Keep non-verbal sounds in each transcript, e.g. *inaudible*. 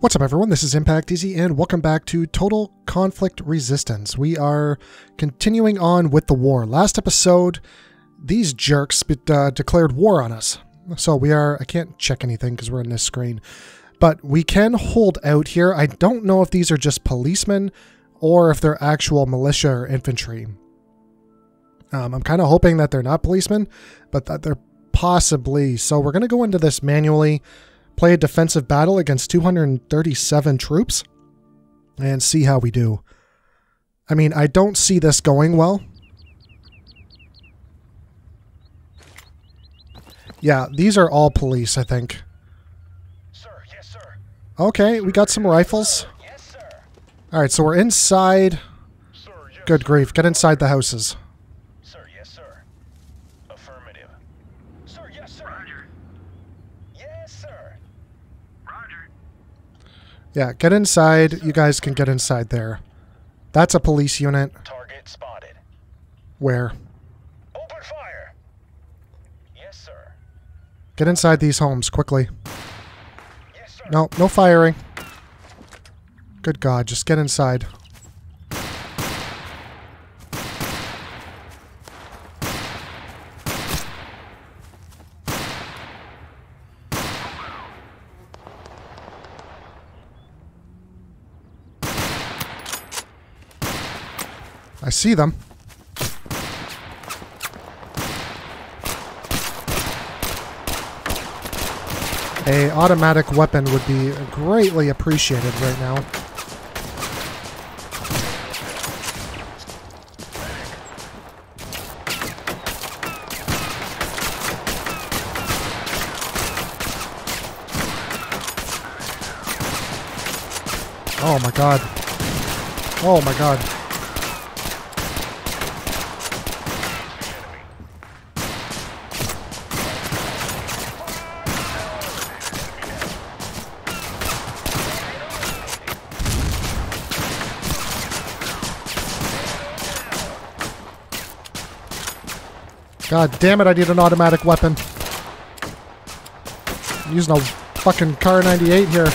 What's up, everyone? This is Impact Easy, and welcome back to Total Conflict Resistance. We are continuing on with the war. Last episode, these jerks uh, declared war on us. So we are, I can't check anything because we're in this screen, but we can hold out here. I don't know if these are just policemen or if they're actual militia or infantry. Um, I'm kind of hoping that they're not policemen, but that they're possibly. So we're going to go into this manually play a defensive battle against 237 troops and see how we do. I mean, I don't see this going well. Yeah, these are all police, I think. Okay, we got some rifles. All right, so we're inside. Good grief, get inside the houses. Sir, yes, sir. Affirmative. Sir, yes, sir. Roger. Yes, sir. Roger. Yeah, get inside. You guys can get inside there. That's a police unit. Target spotted. Where? Open fire. Yes, sir. Get inside these homes quickly. Yes, sir. No, no firing. Good God, just get inside. I see them. A automatic weapon would be greatly appreciated right now. Oh my god. Oh my god. God damn it, I need an automatic weapon. I'm using a fucking Kar 98 here.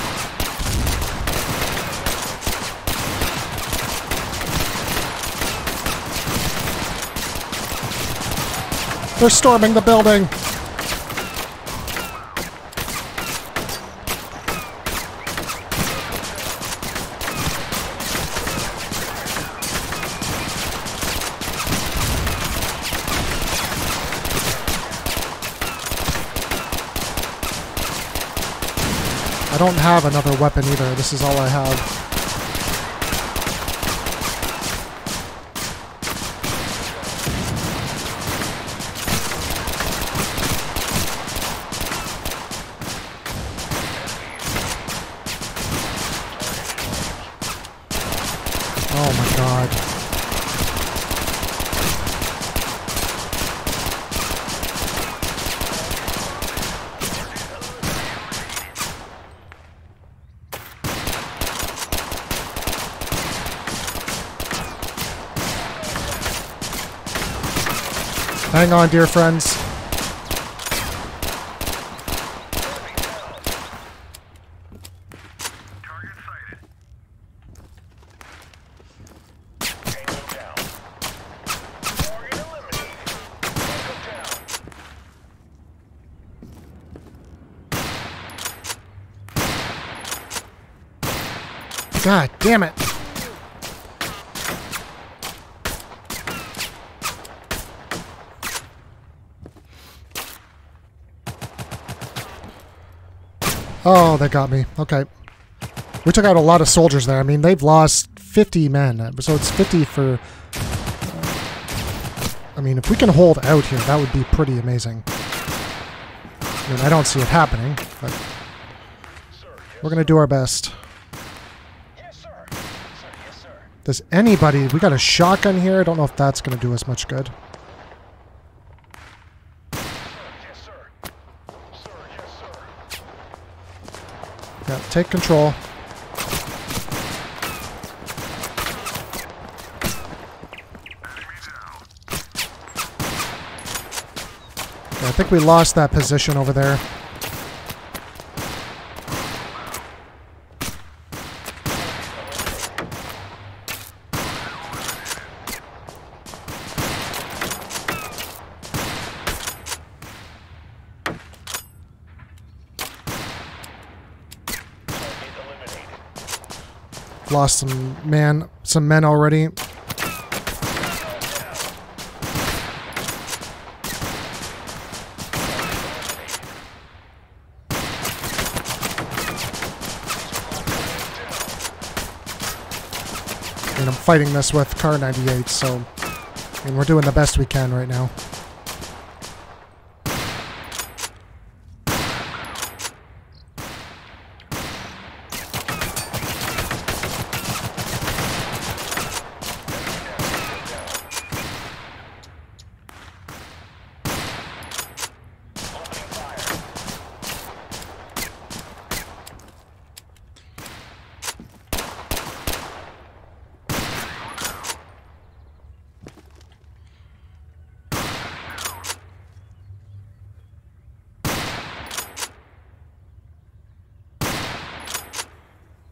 They're storming the building. I don't have another weapon either. This is all I have. Oh my god. Hang on, dear friends. Target sighted. Tango down. Target eliminated. Tango down. God damn it. Oh, they got me. Okay. We took out a lot of soldiers there. I mean, they've lost 50 men. So it's 50 for... I mean, if we can hold out here, that would be pretty amazing. I mean, I don't see it happening, but we're going to do our best. Does anybody... We got a shotgun here. I don't know if that's going to do us much good. Sir, yes, sir. Sir, yes, sir. Yeah, take control. I think we lost that position over there. Lost some man, some men already. And I'm fighting this with Kar 98, so mean, we're doing the best we can right now.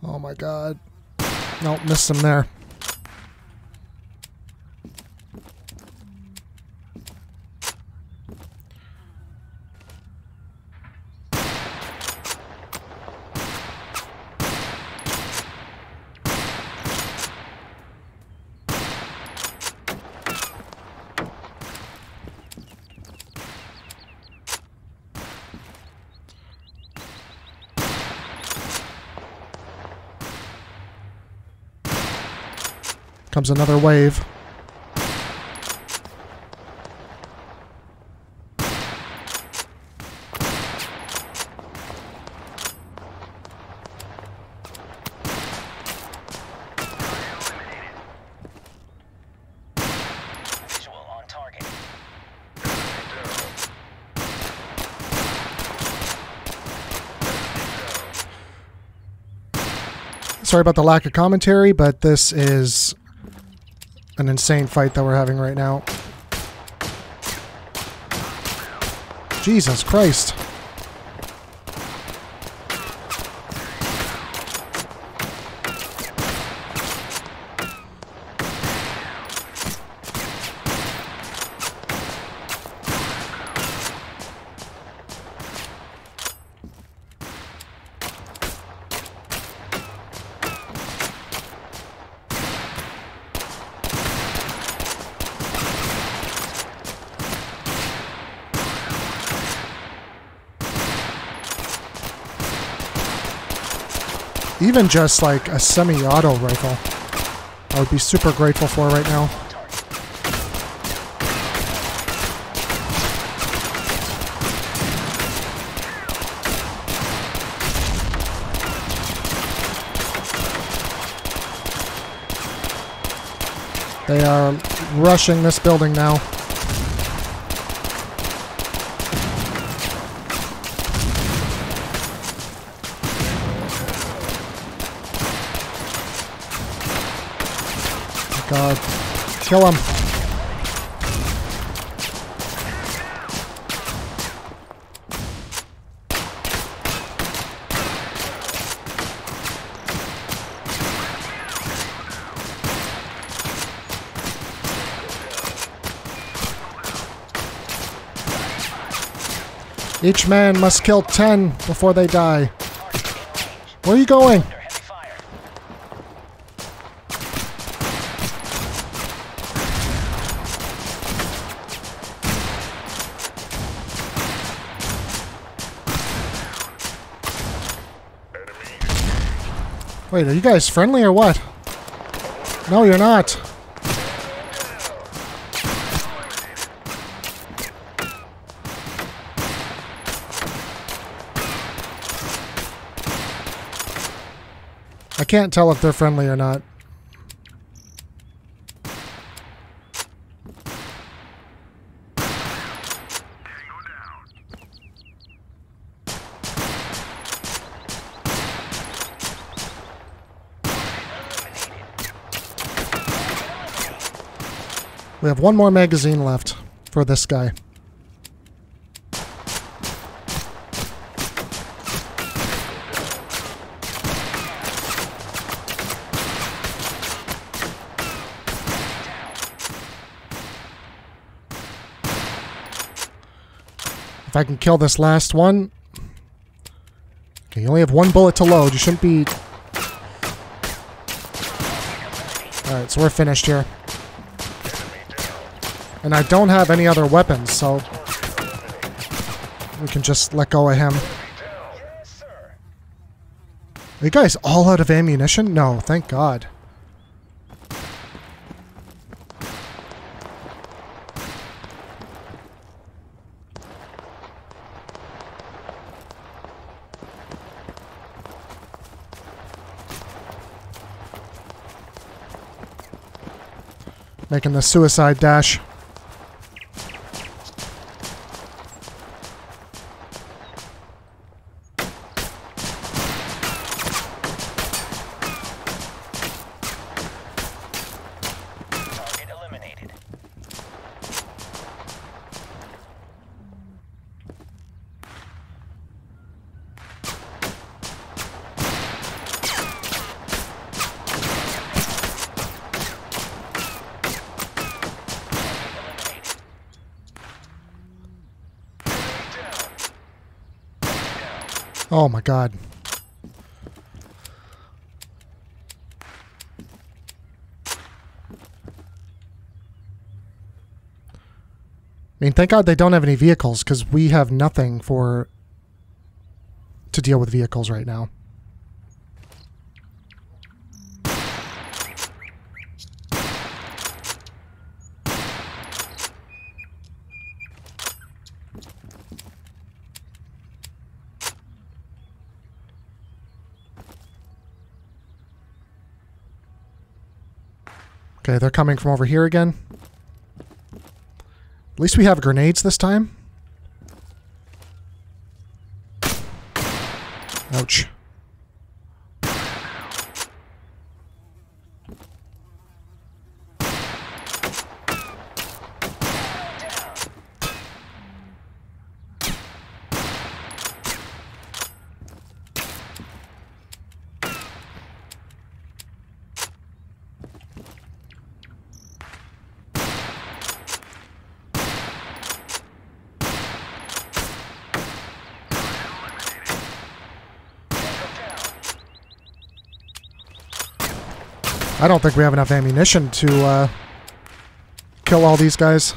Oh my god. Nope, missed him there. Comes another wave. Visual on target. Sorry about the lack of commentary, but this is an insane fight that we're having right now. Jesus Christ. Even just like a semi-auto rifle, I would be super grateful for right now. They are rushing this building now. God. Kill him. Each man must kill 10 before they die. Where are you going? Wait, are you guys friendly or what? No, you're not. I can't tell if they're friendly or not. We have one more magazine left for this guy. If I can kill this last one. Okay, you only have one bullet to load. You shouldn't be Alright, so we're finished here. And I don't have any other weapons, so we can just let go of him. Are you guys all out of ammunition? No, thank God. Making the suicide dash. Target eliminated. Eliminated. Oh my God. I mean, thank God they don't have any vehicles because we have nothing for to deal with vehicles right now. Okay, they're coming from over here again. At least we have grenades this time. Ouch. I don't think we have enough ammunition to uh, kill all these guys.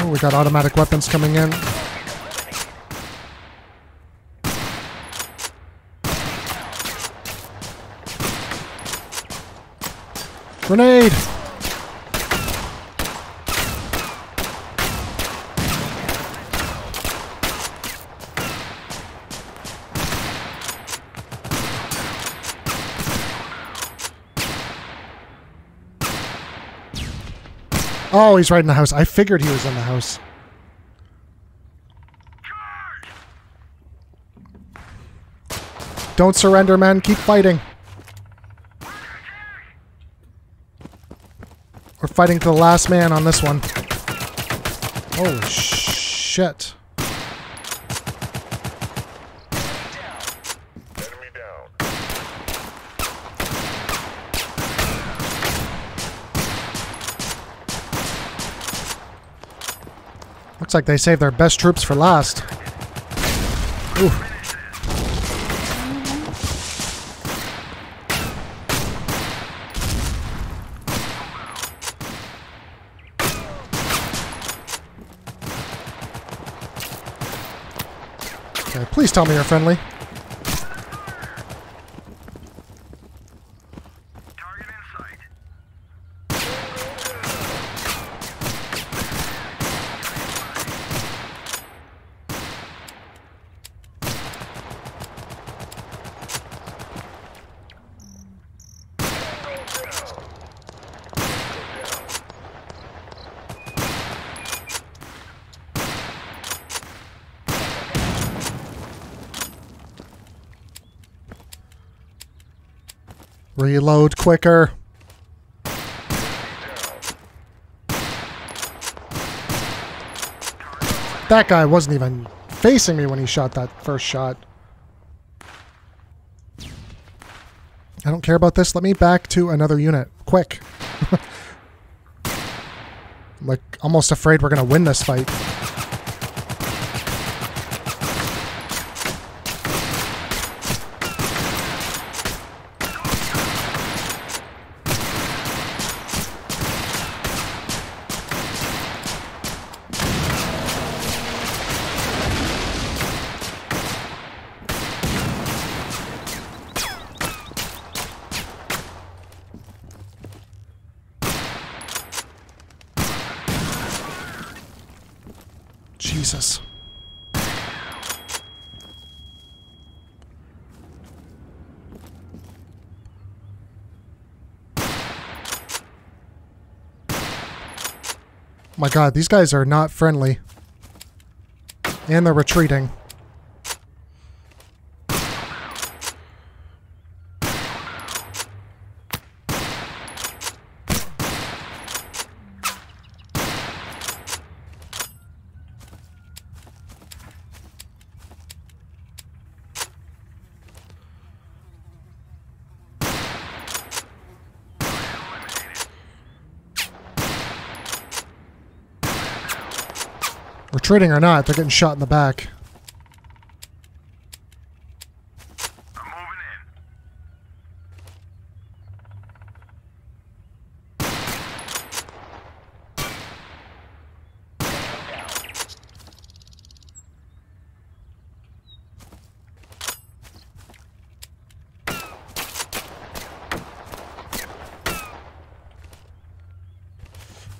Oh, we got automatic weapons coming in. Grenade! Oh, he's right in the house. I figured he was in the house. Don't surrender, man. Keep fighting. Fighting to the last man on this one. Oh, shit. Looks like they saved their best troops for last. Ooh. Okay, please tell me you're friendly. Reload quicker. That guy wasn't even facing me when he shot that first shot. I don't care about this. Let me back to another unit. Quick. *laughs* Like almost afraid we're going to win this fight. Jesus. My god, these guys are not friendly. And they're retreating. Retreating or not, they're getting shot in the back.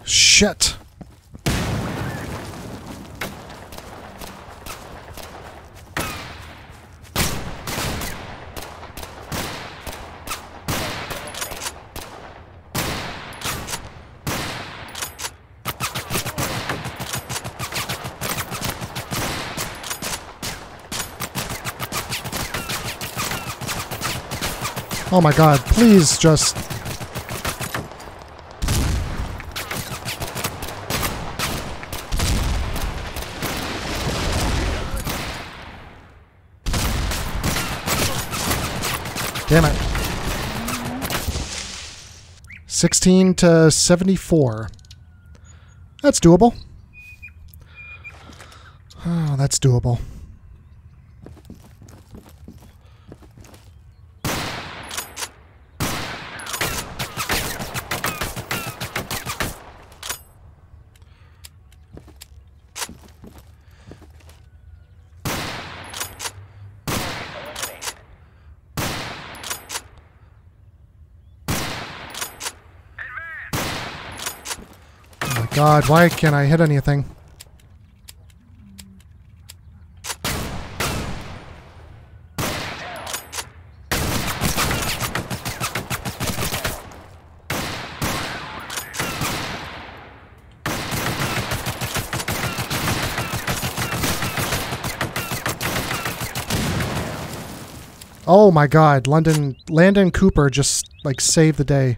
Shit. Oh my god, please just. Damn it. 16 to 74. That's doable. Oh, that's doable. God, why can't I hit anything? Oh my god, London Landon Cooper just like saved the day.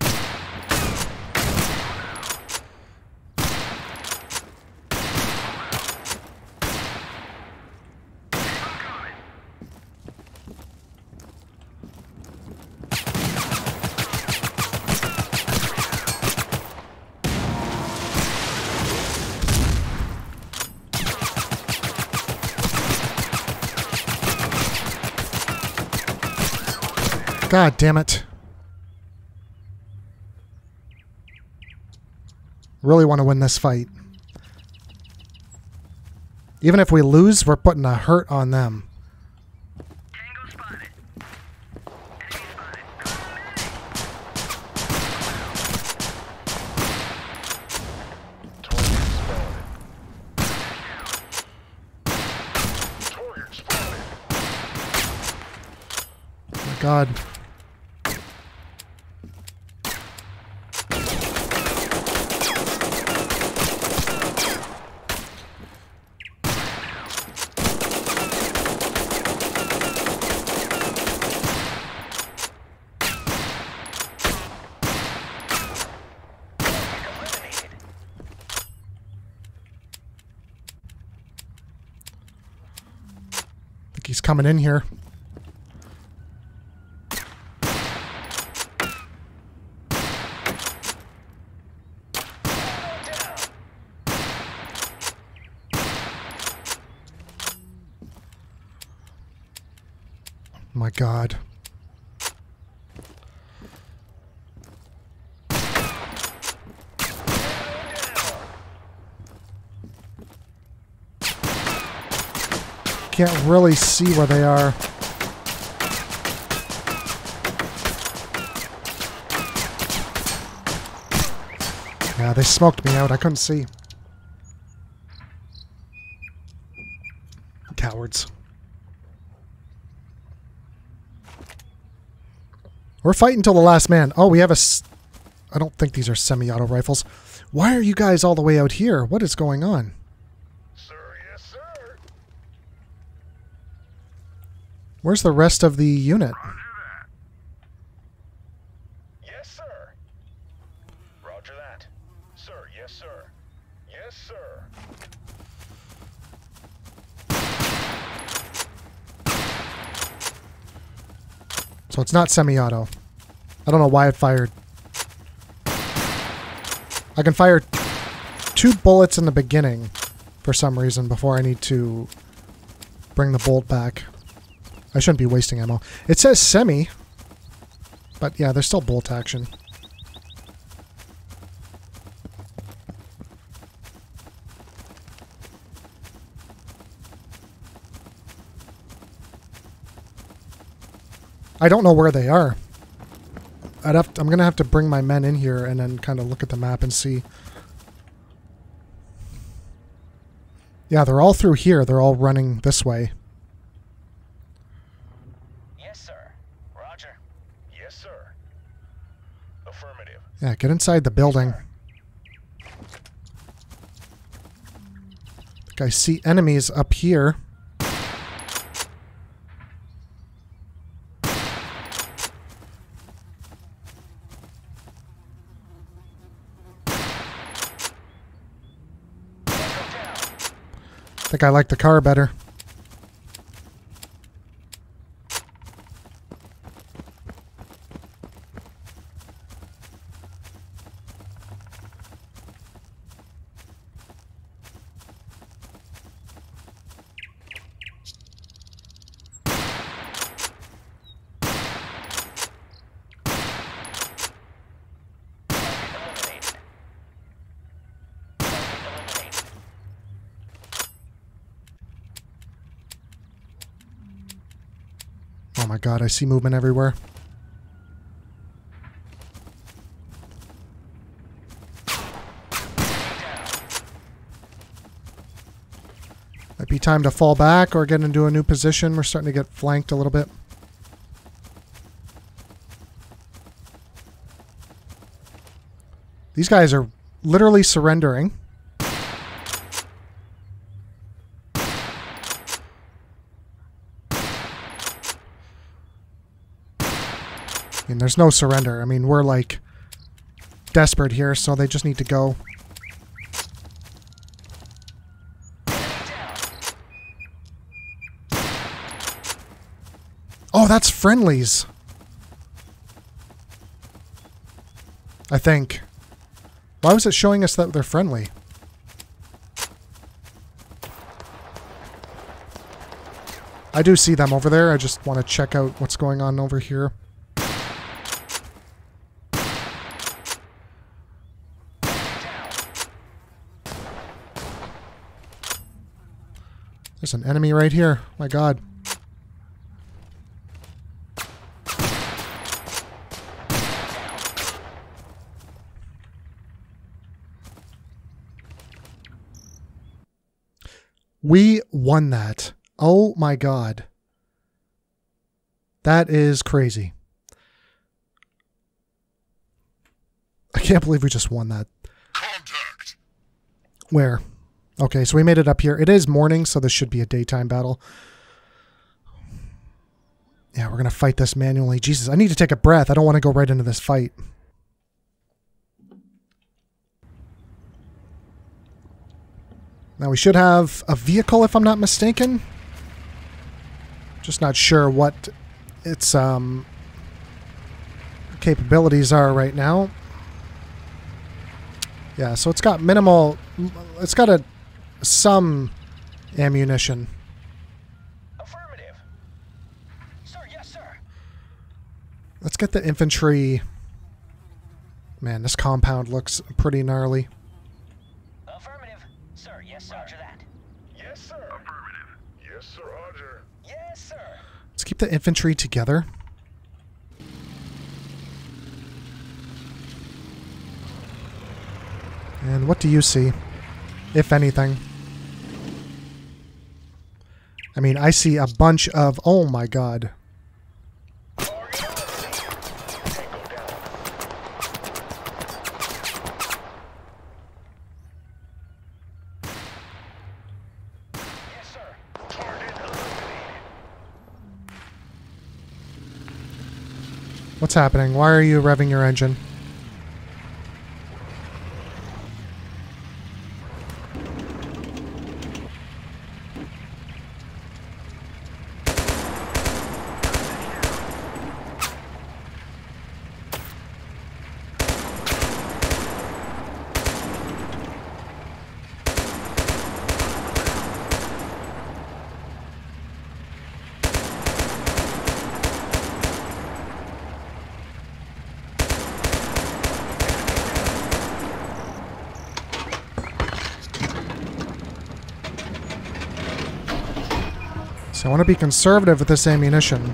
God damn it. Really want to win this fight. Even if we lose, we're putting a hurt on them. Oh Tango spotted. Enemy spotted. Target spotted. Target spotted. Oh my god. Eliminated. think he's coming in here. My god. Can't really see where they are. Yeah, they smoked me out. I couldn't see. Cowards. We're fighting till the last man. Oh, we have a... S- I don't think these are semi-auto rifles. Why are you guys all the way out here? What is going on? Sir, yes, sir. Where's the rest of the unit? Roger that. Yes, sir. Roger that. Sir, yes, sir. Yes, sir. So it's not semi-auto. I don't know why it fired. I can fire two bullets in the beginning for some reason before I need to bring the bolt back. I shouldn't be wasting ammo. It says semi, but yeah, there's still bolt action. I don't know where they are. I'd have to, I'm gonna have to bring my men in here and then kind of look at the map and see. Yeah, they're all through here. They're all running this way. Yes, sir. Roger. Yes, sir. Affirmative. Yeah, get inside the building. I see enemies up here. I think I like the car better. Eliminated. Eliminated. Oh my god, I see movement everywhere. Might be time to fall back or get into a new position. We're starting to get flanked a little bit. These guys are literally surrendering. There's no surrender. I mean, we're like desperate here, so they just need to go. Oh, that's friendlies. I think. Why was it showing us that they're friendly? I do see them over there. I just want to check out what's going on over here. There's an enemy right here. My god. We won that. Oh my god. That is crazy. I can't believe we just won that. Contact. Where? Okay, so we made it up here. It is morning, so this should be a daytime battle. Yeah, we're going to fight this manually. Jesus, I need to take a breath. I don't want to go right into this fight. Now, we should have a vehicle, if I'm not mistaken. Just not sure what its um, capabilities are right now. Yeah, so it's got minimal. It's got a some ammunition. Affirmative. Sir, yes, sir. Let's get the infantry. Man, this compound looks pretty gnarly. Affirmative. Sir, yes, sir. Roger that. Yes, sir. Affirmative. Yes, sir, Roger. Yes, sir. Let's keep the infantry together. And what do you see, if anything? I mean, I see a bunch of. Oh my god. What's happening? Why are you revving your engine? To be conservative with this ammunition.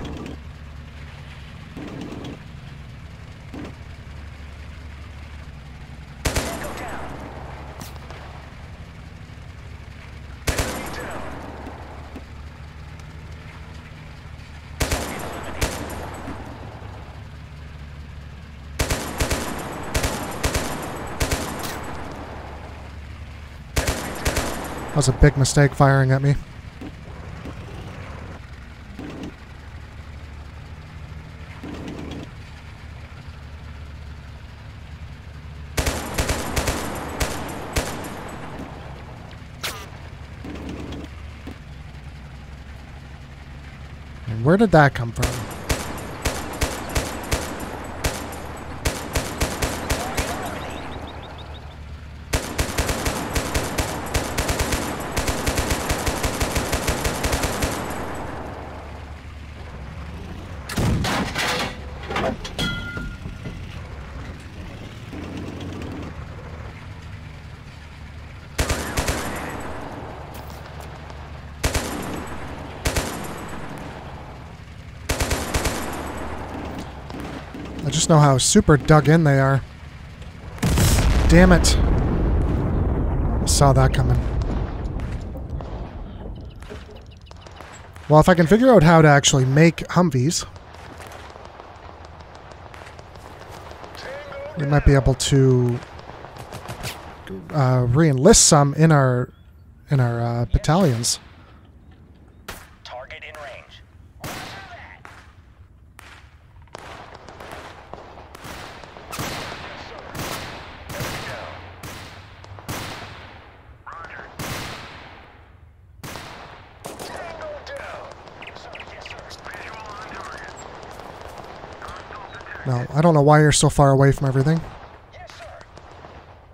That was a big mistake firing at me. Did that come from? Know how super dug in they are. Damn it. I saw that coming. Well, if I can figure out how to actually make Humvees, we might be able to uh, re-enlist some in our in our uh, battalions. Target in range. Roger that. Enemy down. Roger. Tango down. Sir, yes, sir. Visual on target. I don't know why you're so far away from everything. Yes, sir.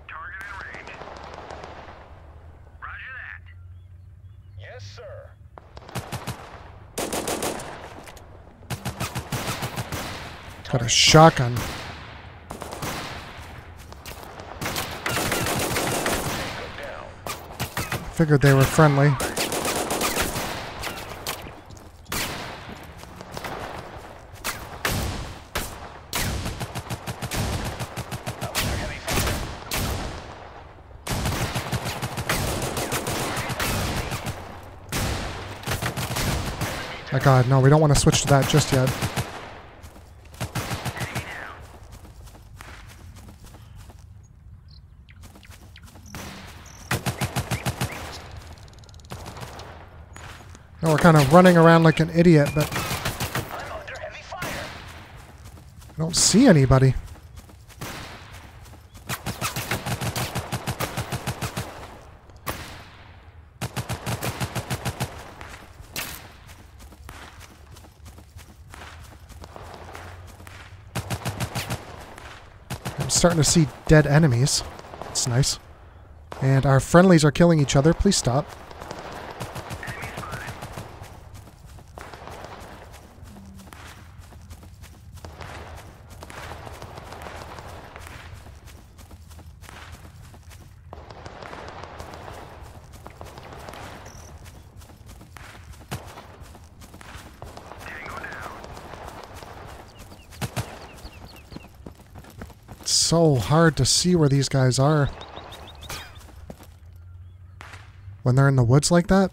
Target in range. Roger that. Yes, sir. Got a shotgun. Figured they were friendly. That was their heavy fire. My god, we don't want to switch to that just yet. Now we're kind of running around like an idiot, but. I don't see anybody. Starting to see dead enemies. It's nice. And our friendlies are killing each other. Please stop. so hard to see where these guys are. When they're in the woods like that.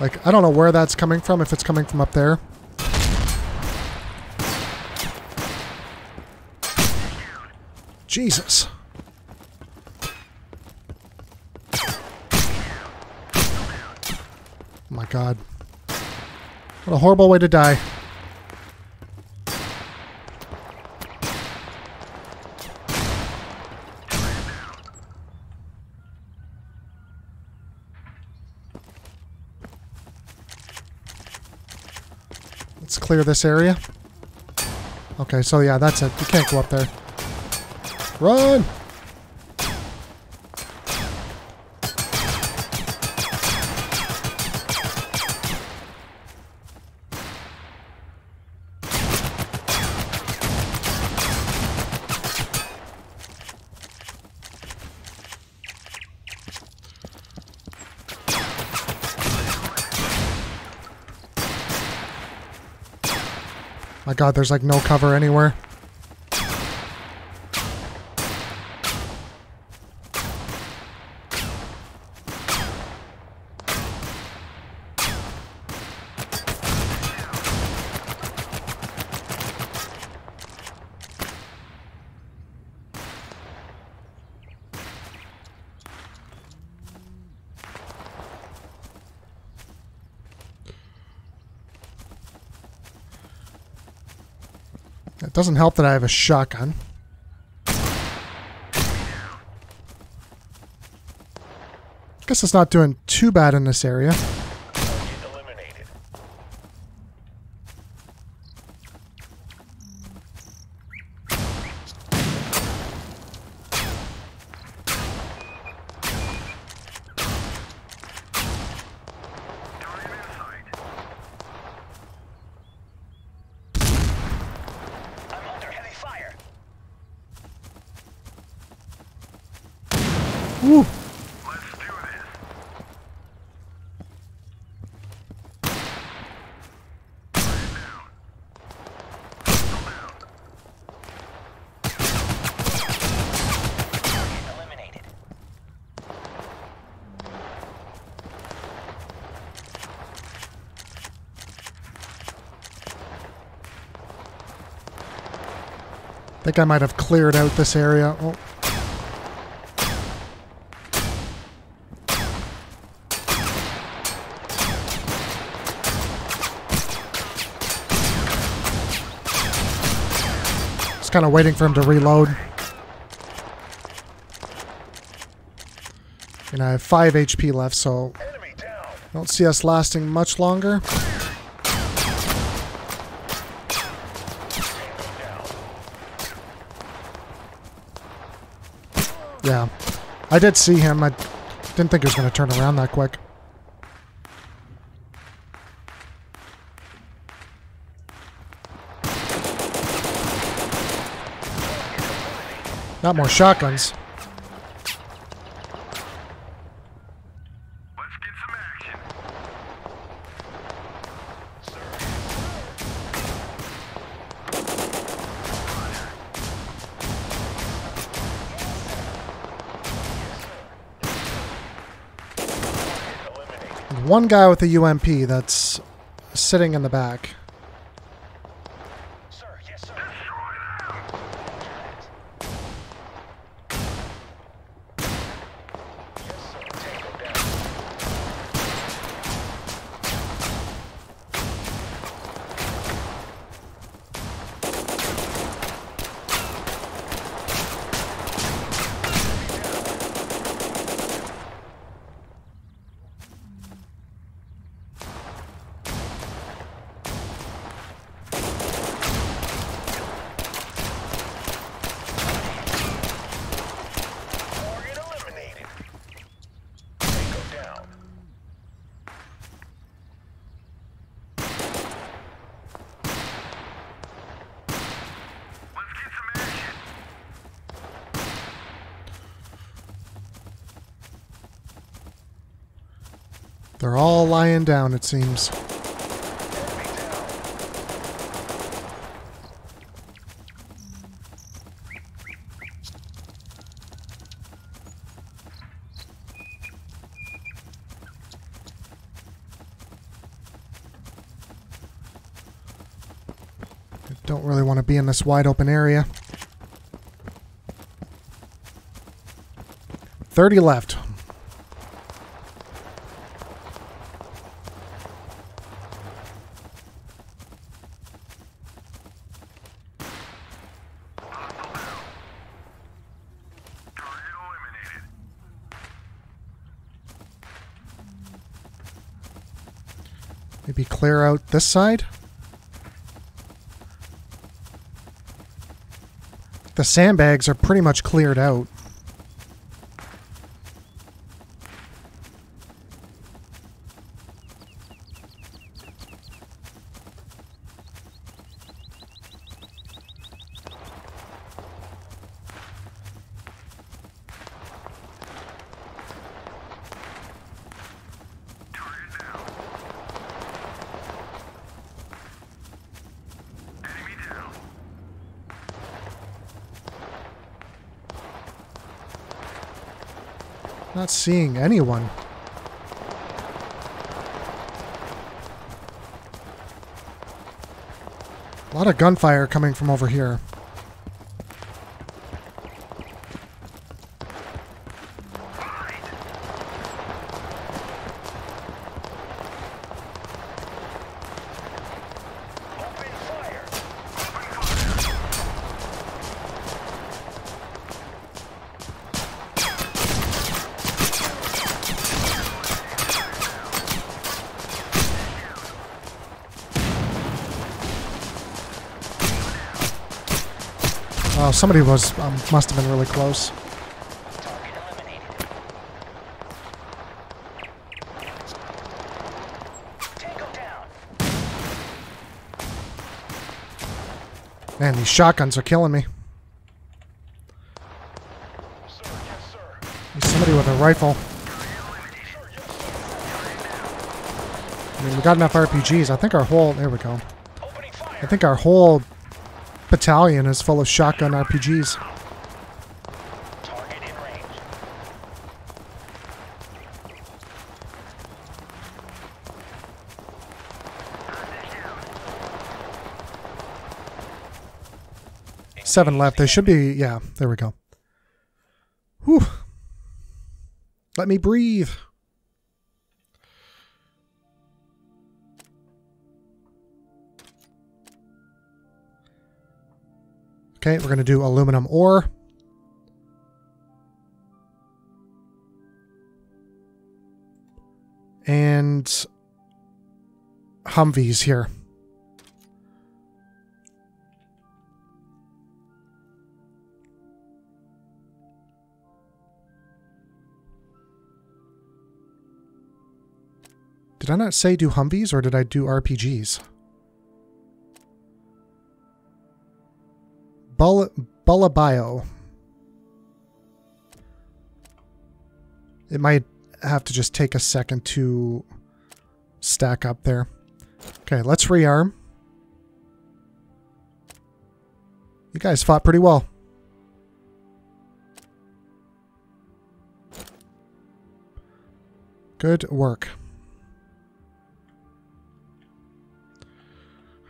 Like, I don't know where that's coming from, if it's coming from up there. Jesus. Oh my god. What a horrible way to die. Let's clear this area. Okay, so yeah, that's it. You can't go up there. Run! My god, there's like no cover anywhere. Doesn't help that I have a shotgun. Guess it's not doing too bad in this area. Target eliminated. I'm under heavy fire. Woo! Target eliminated. think I might have cleared out this area. Oh. Kind of waiting for him to reload. And I have 5 HP left, so don't see us lasting much longer. Yeah. I did see him. I didn't think he was going to turn around that quick. Not more shotguns. Let's get some action. Eliminated. One guy with a UMP that's sitting in the back. Lying down, it seems. Don't really want to be in this wide open area. 30 left. Target eliminated. Maybe clear out this side. The sandbags are pretty much cleared out. Seeing anyone. A lot of gunfire coming from over here. Somebody was um, must have been really close. Man, these shotguns are killing me. There's somebody with a rifle. I mean, we got enough RPGs. I think our whole there we go. I think our whole battalion is full of shotgun RPGs. Seven left. They should be. Yeah, there we go. Whew. Let me breathe. Okay, we're going to do aluminum ore. And Humvees here. Did I not say do Humvees or did I do RPGs? Bull Bullabio. It might have to just take a second to stack up there. Okay, let's rearm. You guys fought pretty well. Good work.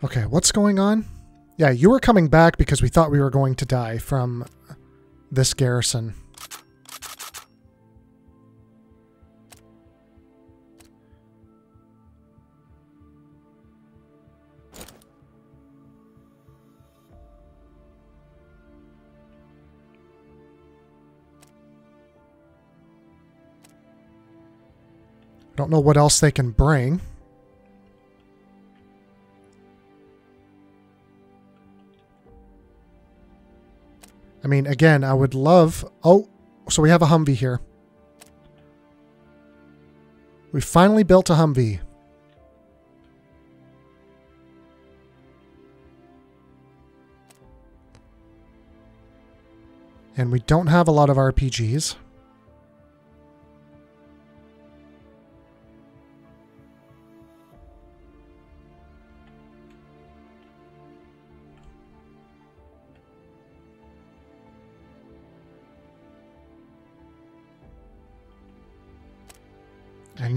Okay, what's going on? Yeah, you were coming back because we thought we were going to die from this garrison. I don't know what else they can bring. I mean, again, I would love... Oh, so we have a Humvee here. We finally built a Humvee. And we don't have a lot of RPGs.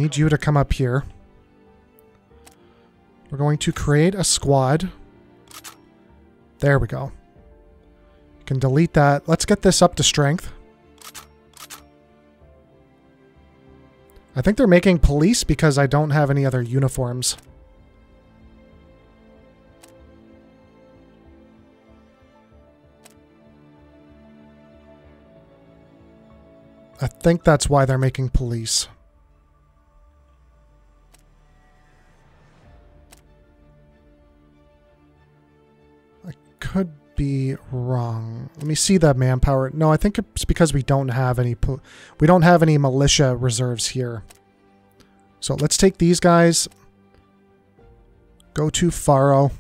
Need you to come up here. We're going to create a squad. There we go. You can delete that. Let's get this up to strength. I think they're making police because I don't have any other uniforms. I think that's why they're making police. Could be wrong. Let me see that manpower. No, I think it's because we don't have any we don't have any militia reserves here. So let's take these guys. Go to Faro.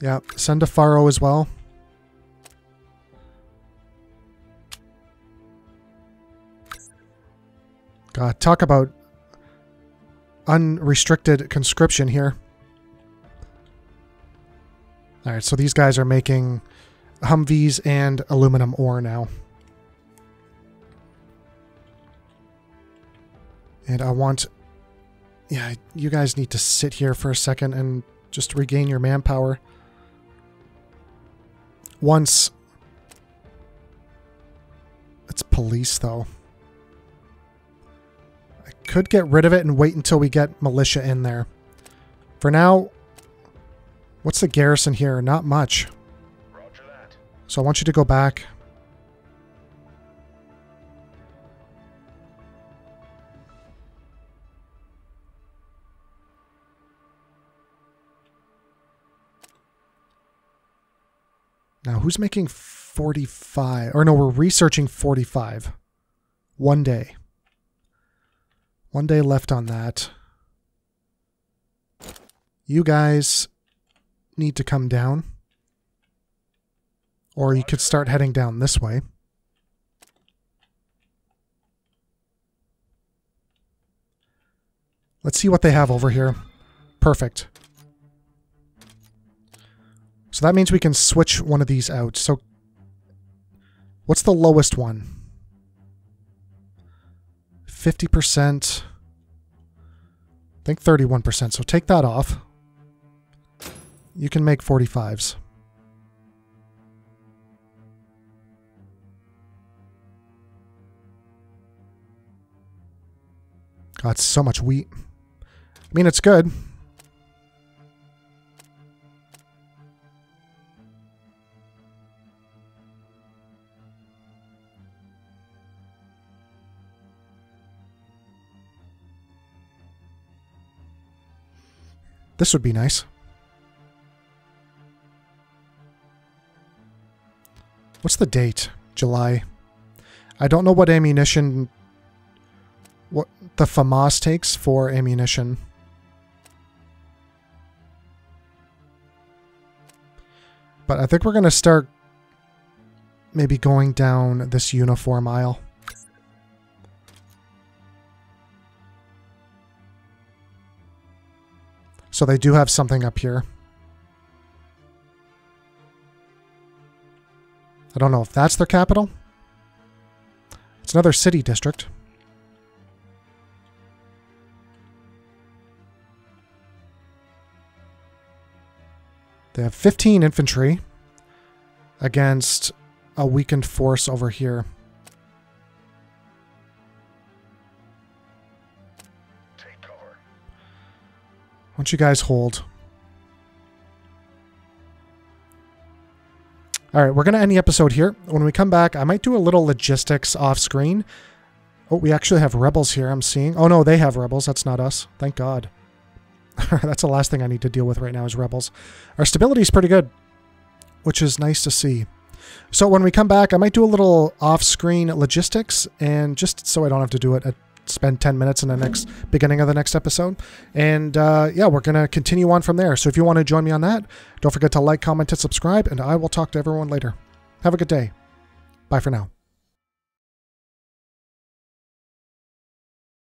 Yeah, send to Faro as well. God, talk about unrestricted conscription here. Alright, so these guys are making Humvees and aluminum ore now. And I want... Yeah, you guys need to sit here for a second and just regain your manpower once it's police though. Could get rid of it and wait until we get militia in there. For now, what's the garrison here? Not much. So I want you to go back. Now, who's making 45? Or no, we're researching 45. One day. One day left on that. You guys need to come down. Or you could start heading down this way. Let's see what they have over here. Perfect. So that means we can switch one of these out. So what's the lowest one? 50%. I think 31%. So take that off. You can make 45s. Got so much wheat. I mean, it's good. This would be nice. What's the date? July. I don't know what ammunition... What the FAMAS takes for ammunition. But I think we're going to start maybe going down this uniform aisle. So they do have something up here. I don't know if that's their capital. It's another city district. They have 15 infantry against a weakened force over here. Don't you guys hold? All right, we're going to end the episode here. When we come back, I might do a little logistics off screen. Oh, we actually have rebels here, I'm seeing. Oh, no, they have rebels. That's not us. Thank God. *laughs* That's the last thing I need to deal with right now is rebels. Our stability is pretty good, which is nice to see. So when we come back, I might do a little off-screen logistics, and just so I don't have to do it at spend 10 minutes in the next beginning of the next episode. And uh, yeah, we're going to continue on from there. So if you want to join me on that, don't forget to like, comment, and subscribe, and I will talk to everyone later. Have a good day. Bye for now.